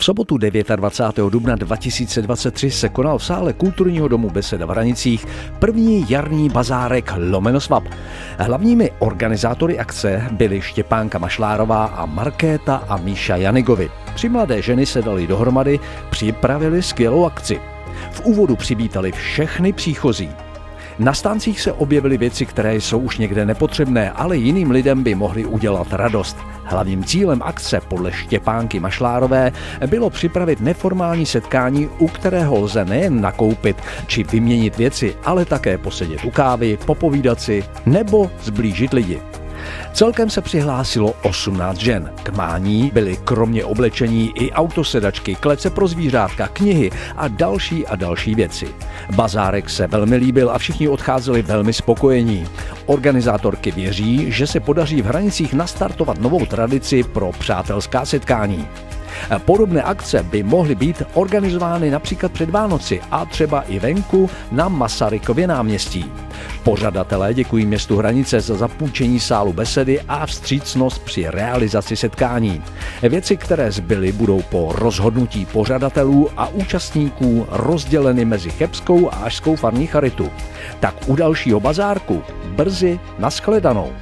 V sobotu 29. dubna 2023 se konal v sále kulturního domu Beseda v Hranicích první jarní bazárek Lomeno Swap. Hlavními organizátory akce byly Štěpánka Mašlárová a Markéta a Míša Janigovi. Tři mladé ženy se dali dohromady, připravili skvělou akci. V úvodu přivítali všechny příchozí. Na stáncích se objevily věci, které jsou už někde nepotřebné, ale jiným lidem by mohly udělat radost. Hlavním cílem akce podle Štěpánky Mašlárové bylo připravit neformální setkání, u kterého lze nejen nakoupit či vyměnit věci, ale také posedět u kávy, popovídat si nebo zblížit lidi. Celkem se přihlásilo 18 žen. K mání byly kromě oblečení i autosedačky, klece pro zvířátka, knihy a další a další věci. Bazárek se velmi líbil a všichni odcházeli velmi spokojení. Organizátorky věří, že se podaří v hranicích nastartovat novou tradici pro přátelská setkání. Podobné akce by mohly být organizovány například před Vánoci a třeba i venku na Masarykově náměstí. Pořadatelé děkují městu Hranice za zapůjčení sálu besedy a vstřícnost při realizaci setkání. Věci, které zbyly, budou po rozhodnutí pořadatelů a účastníků rozděleny mezi Chebskou a Ažskou farní charitu. Tak u dalšího bazárku brzy naschledanou.